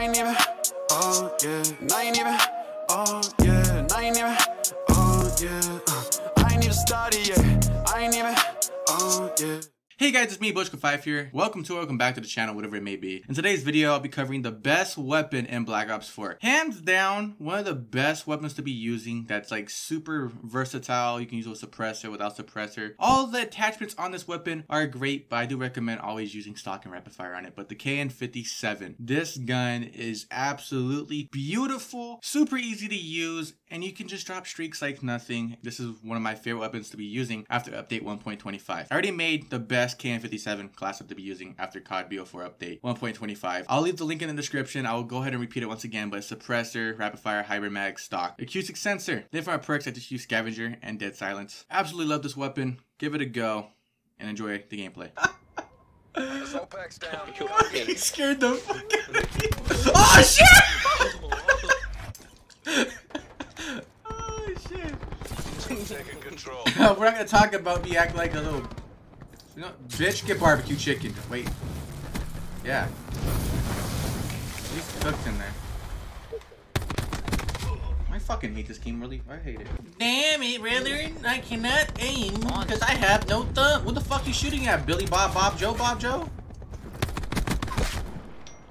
I ain't even, oh yeah, and I ain't even, oh yeah, and I ain't even, oh yeah, uh, I ain't even started yet, I ain't even, oh yeah. Hey guys, it's me, BullishCloud5 here. Welcome to or welcome back to the channel, whatever it may be. In today's video, I'll be covering the best weapon in Black Ops 4. Hands down, one of the best weapons to be using that's like super versatile. You can use a suppressor without suppressor. All the attachments on this weapon are great, but I do recommend always using stock and rapid fire on it. But the KN57, this gun is absolutely beautiful, super easy to use, and you can just drop streaks like nothing. This is one of my favorite weapons to be using after update 1.25. I already made the best best KN57 class up to be using after COD BO4 update 1.25. I'll leave the link in the description. I will go ahead and repeat it once again, but suppressor, rapid fire, hybrid mag, stock, acoustic sensor. Then for my perks, I just use scavenger and dead silence. Absolutely love this weapon. Give it a go and enjoy the gameplay. Down. he scared the fuck out of me. Oh shit! oh shit. We're not gonna talk about me acting like a little know, bitch, get barbecue chicken. Wait. Yeah. He's cooked in there. I fucking hate this game, really. I hate it. Damn it, brother. I cannot aim because I have no thumb. What the fuck are you shooting at, Billy Bob Bob Joe Bob Joe?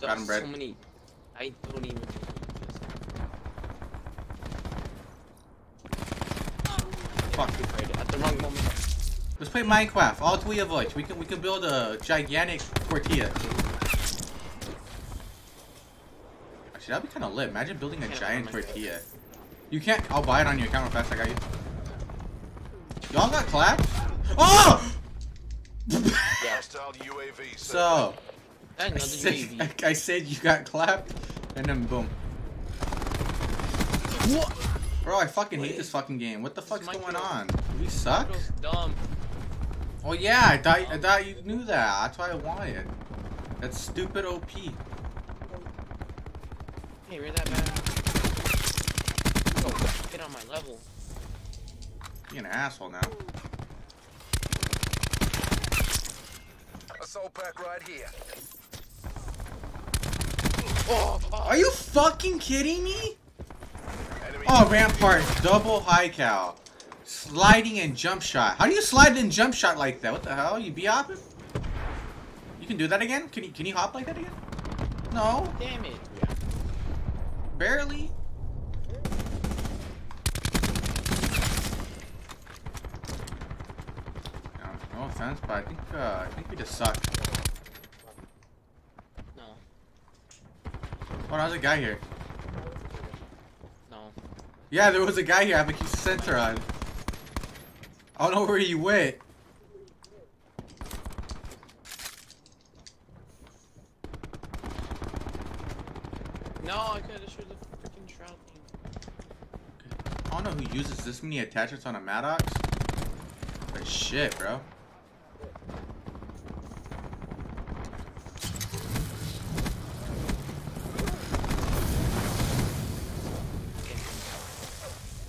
Got him, Brad. So many. I don't even. Fuck. At the wrong moment. Let's play Minecraft. All three of us. We can we can build a gigantic tortilla. Actually, that'd be kind of lit. Imagine building a giant tortilla. You can't. I'll buy it on your account real fast. I got you. Y'all got clapped? Oh! Hostile UAV. so. I said, UAV. I said you got clapped, and then boom. What? Bro, I fucking hate this fucking game. What the fuck's going on? Do we suck? Dumb. Oh yeah, I thought I thought you knew that. That's why I wanted. That's stupid OP. Hey, where's that man? Oh, get on my level. You're an asshole now. Assault pack right here. Oh, oh. Are you fucking kidding me? Enemy Oh, Rampart, double high cal. Sliding and jump shot. How do you slide and jump shot like that? What the hell? You be hopping? You can do that again? Can you can you hop like that again? No. Damn it. Barely. No, offense, but I think uh, I think we just suck. No. Oh, there's a guy here. No. Yeah, there was a guy here. I have a sensor on. I don't know where he went. No, I could have shot the freaking shroud thing. I don't know who uses this many attachments on a Maddox. But shit, bro.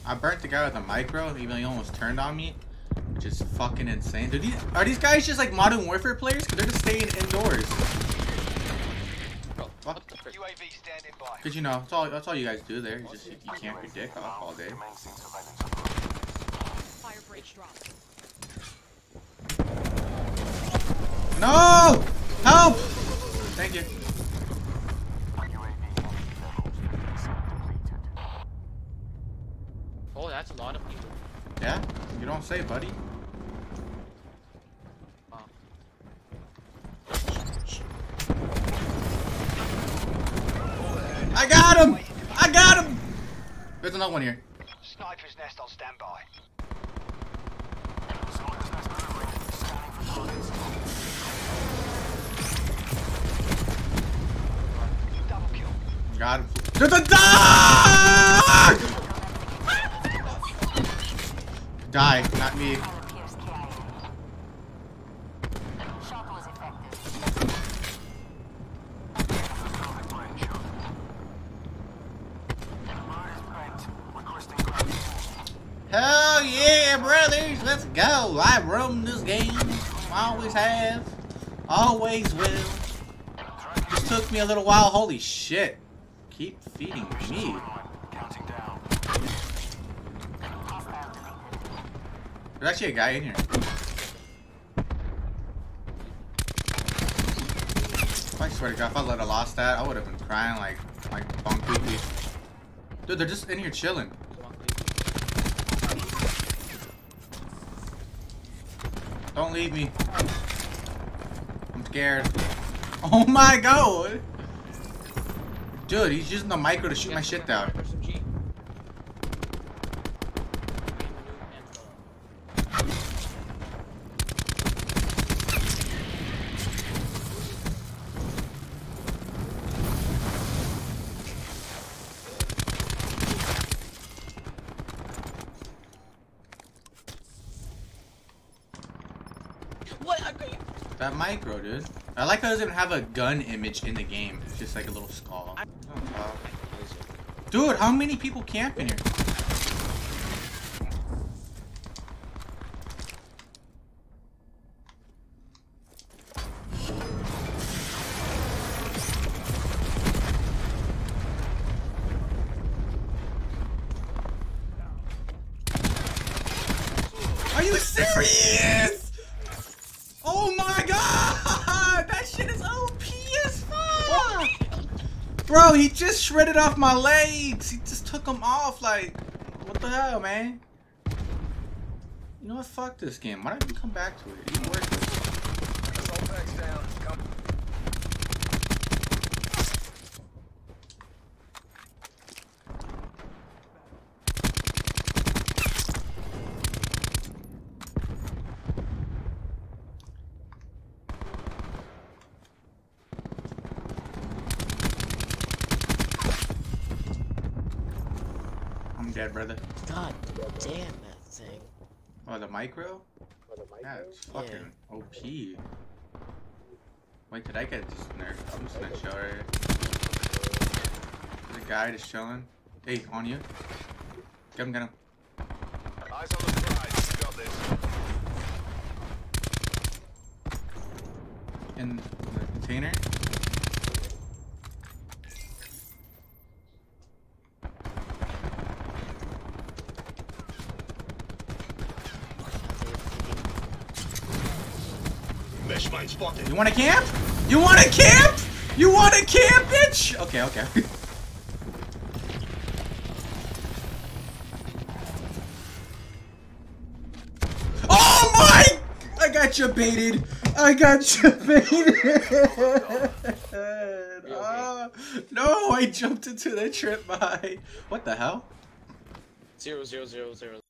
I burnt the guy with a micro, even though he almost turned on me. Which is fucking insane. These, are these guys just like Modern Warfare players? Because they're just staying indoors. Bro, What? what? UAV standing by. Because you know, that's all, that's all you guys do there. You just you, you can't your dick off all day. Fire breach drop. No! Help! Thank you. Oh, that's a lot of people. Yeah? You don't say, buddy. Wow. I got him! I got him! There's another one here. Sniper's nest on standby. Got him. There's a dog! Die, not me. Hell yeah, brothers! Let's go! I run this game. I always have. Always will. Just took me a little while. Holy shit. keep feeding me. There's actually a guy in here. I swear to God, if I let have lost that, I would have been crying like like Bon Dude, they're just in here chilling. Don't leave me. I'm scared. Oh my god! Dude, he's using the micro to shoot my shit down. What? I got you. That micro, dude. I like how it doesn't have a gun image in the game. It's just like a little skull. Oh. Dude, how many people camp in here? Are you serious? Oh my god! That shit is OP as fuck! Bro, he just shredded off my legs. He just took them off. Like, what the hell, man? You know what? Fuck this game. Why don't you come back to it? It ain't worth it. Dead, brother. God damn that thing. Oh, the micro? Oh, yeah, it's fucking OP. Wait, did I get this nerfed? I'm just gonna show right here. There's guy just chilling. Hey, on you. Get him, get him. Eyes on the prize. You got this. In the container. Mesh mine spotted. You wanna camp? You wanna camp? You wanna camp, bitch? Okay, okay. oh my! I got you baited. I got you baited. Ah, no, I jumped into the trip by. What the hell? Zero zero zero zero.